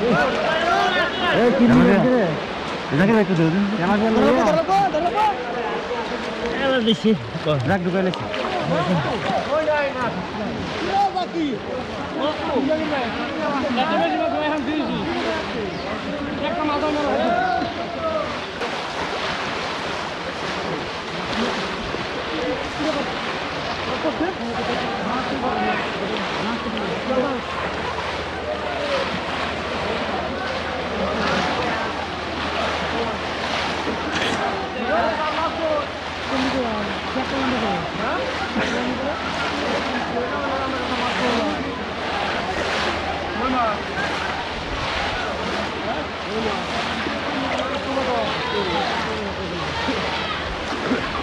Eh, kiri kiri. Jangan kita dulu. Jangan kita dulu. Terlalu terlalu terlalu. Eh, lebih sih. Rak dua kali sih. Oh, ya ini. Ya, lagi. Oh, ya ini. Ya, tapi cuma kau yang sih. Ya, kamu ada mana?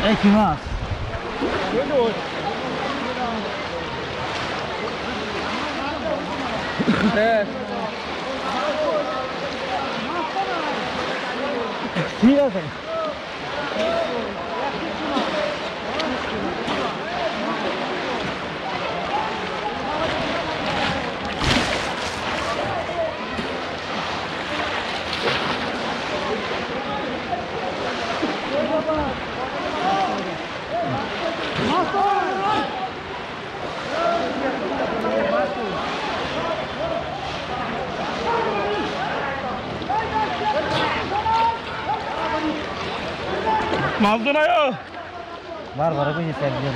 行きます。Maldonado. Bárbaro, voy a estar bien.